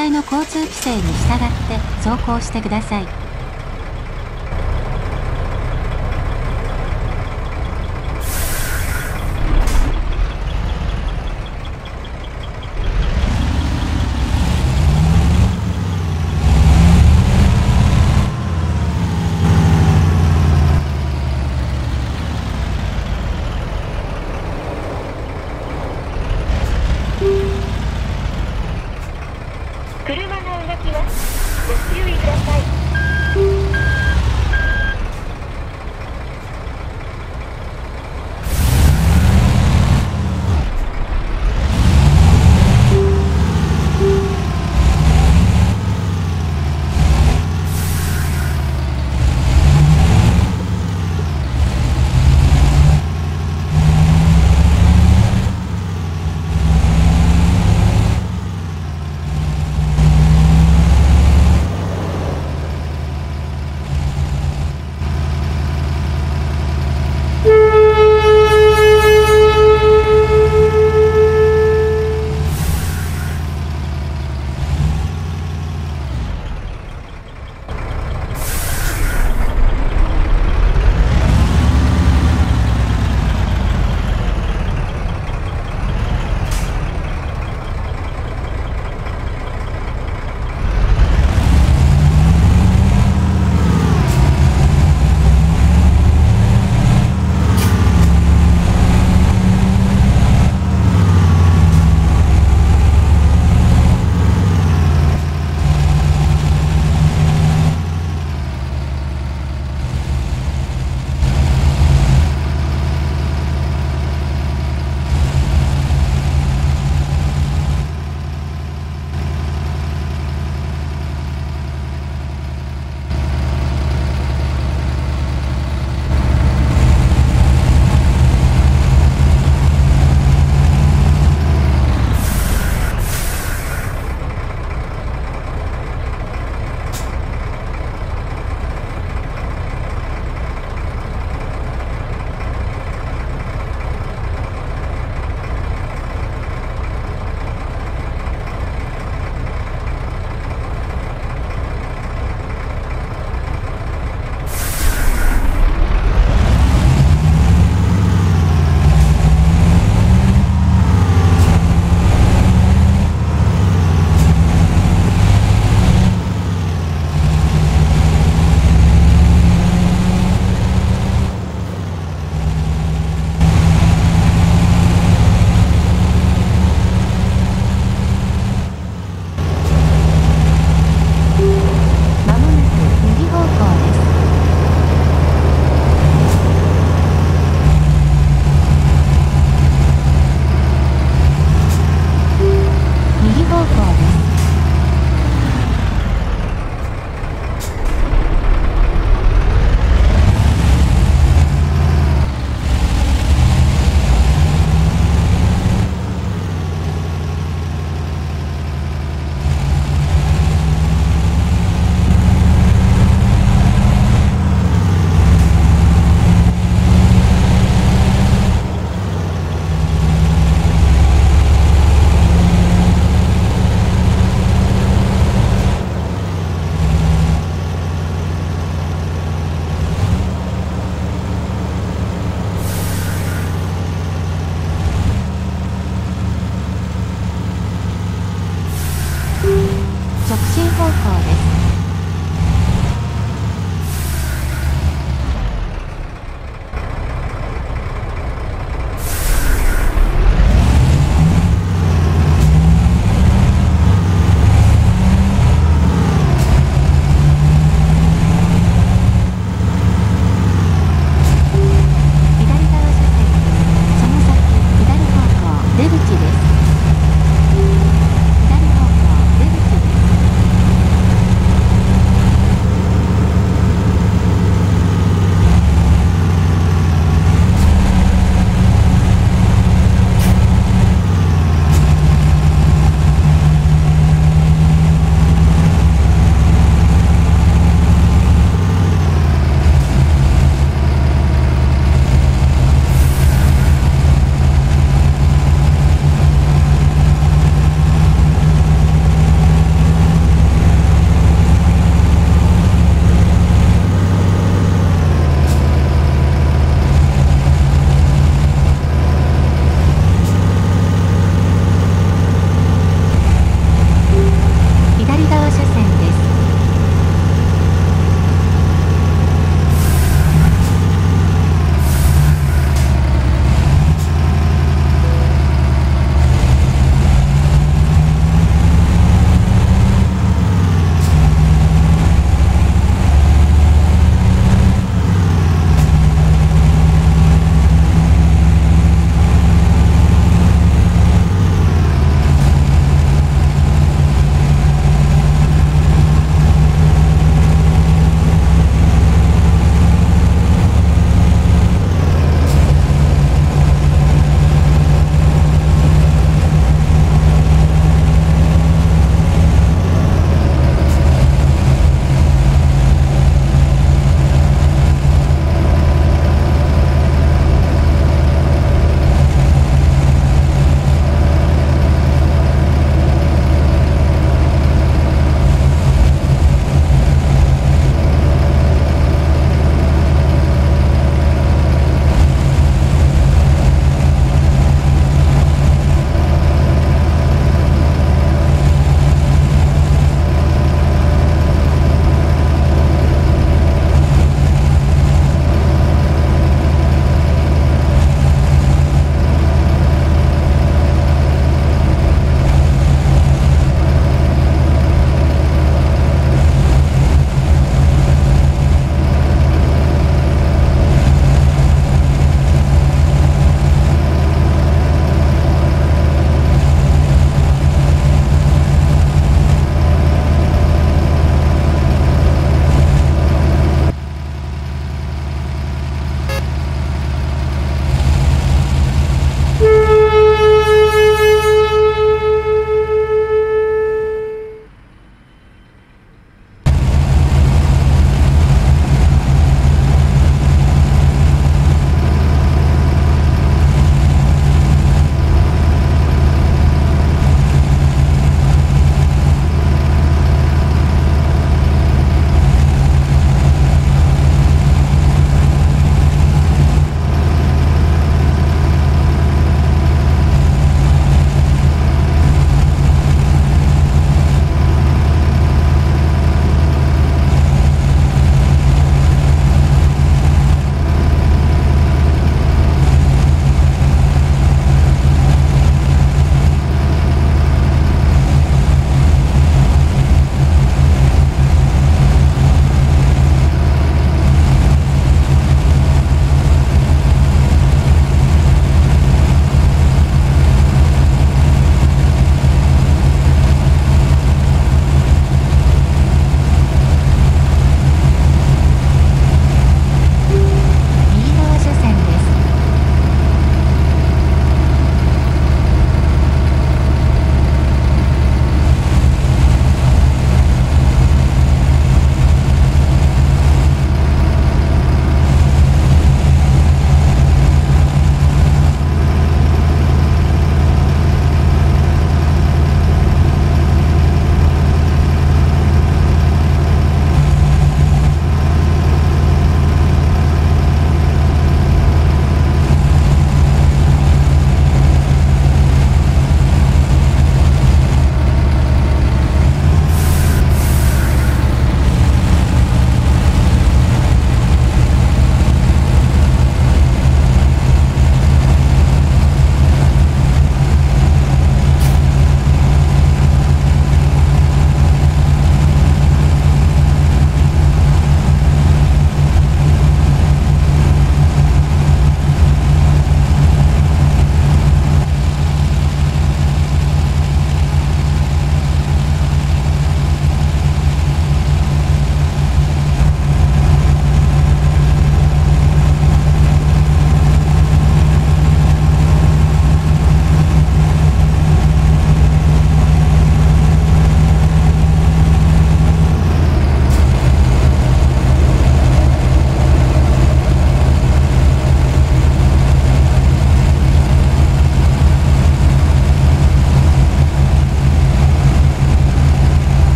際の交通規制に従って走行してください。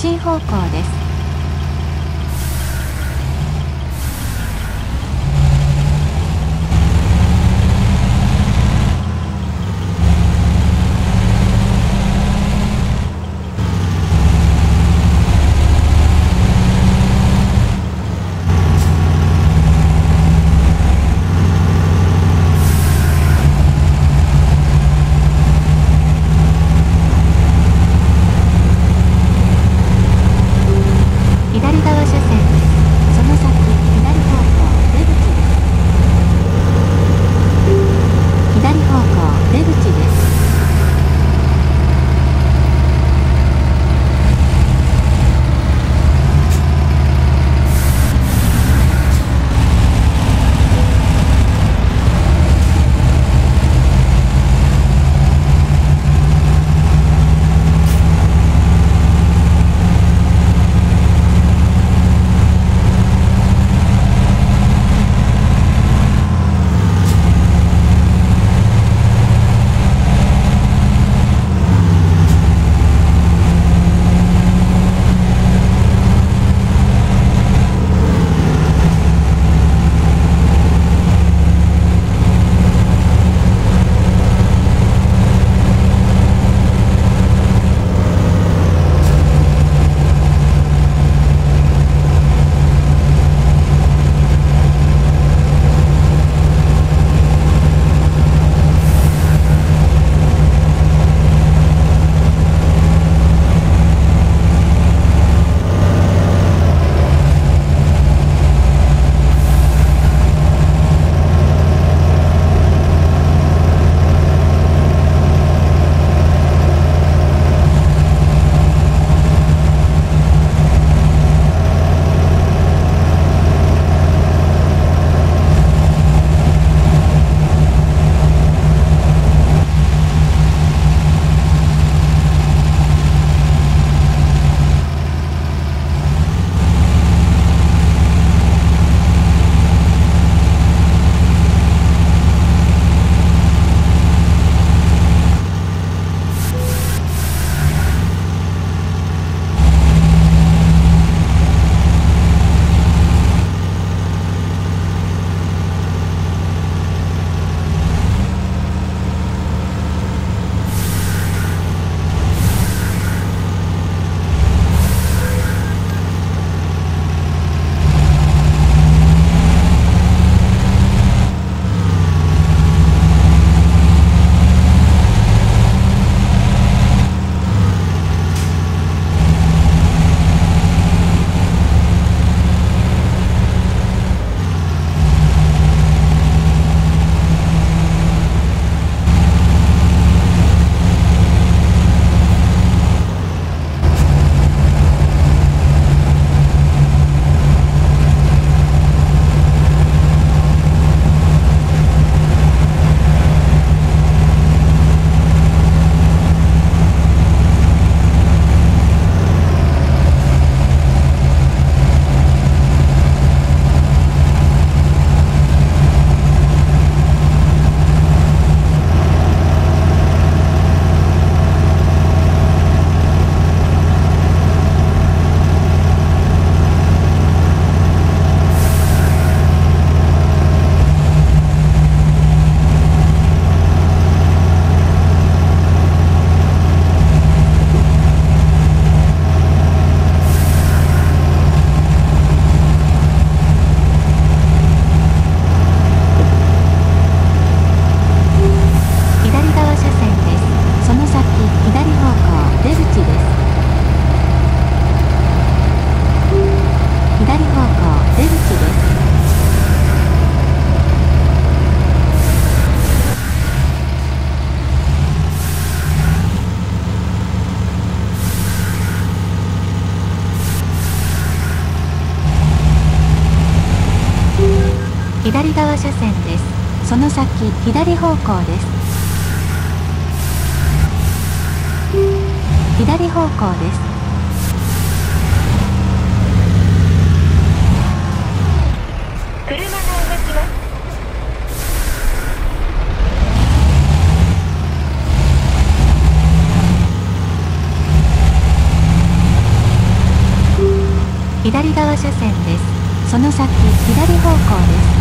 直進方向車線です。その先左方向です。左方向です。車が動きます左側車線です。その先左方向です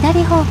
左方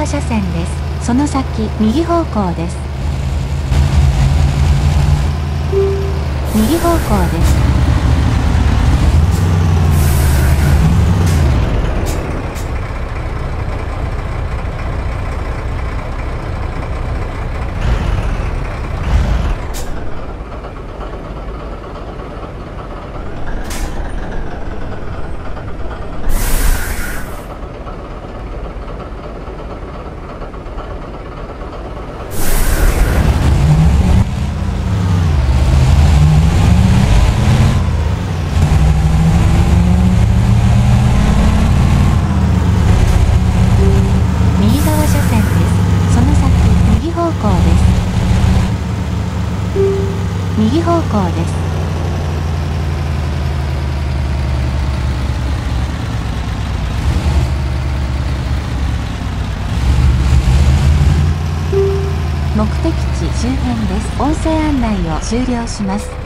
側車線です。その先右方向です。右方向です。終了します。